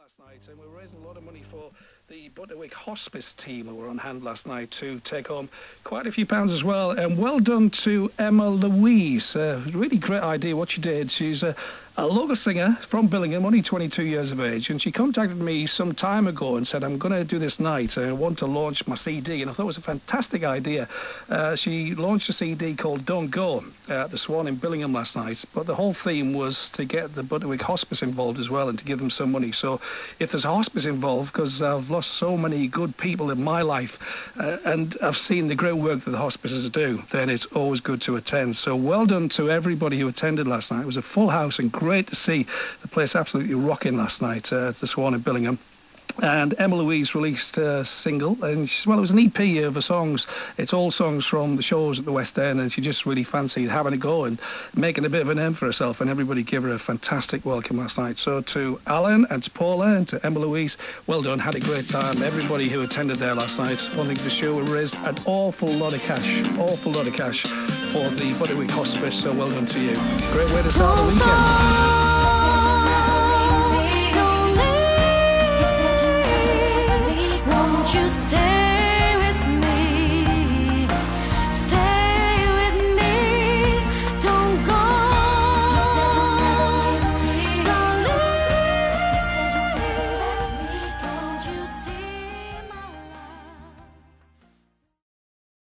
last night, and we were raising a lot of money for the Butterwick Hospice team who were on hand last night to take home quite a few pounds as well. And well done to Emma Louise. Uh, really great idea what she did. She's a, a local singer from Billingham, only 22 years of age, and she contacted me some time ago and said, I'm going to do this night. and I want to launch my CD, and I thought it was a fantastic idea. Uh, she launched a CD called Don't Go at the Swan in Billingham last night, but the whole theme was to get the Butterwick Hospice involved as well and to give them some money. So if there's a hospice involved, because I've lost so many good people in my life uh, and I've seen the great work that the hospices do, then it's always good to attend. So well done to everybody who attended last night. It was a full house and great to see the place absolutely rocking last night uh, at the Swan in Billingham. And Emma Louise released a single, and she, well, it was an EP of her songs. It's all songs from the shows at the West End, and she just really fancied having a go and making a bit of a name for herself. And everybody gave her a fantastic welcome last night. So to Alan and to Paula and to Emma Louise, well done, had a great time. Everybody who attended there last night, one thing for sure, raised an awful lot of cash, awful lot of cash for the Butterwick Hospice. So well done to you. Great way to start the weekend.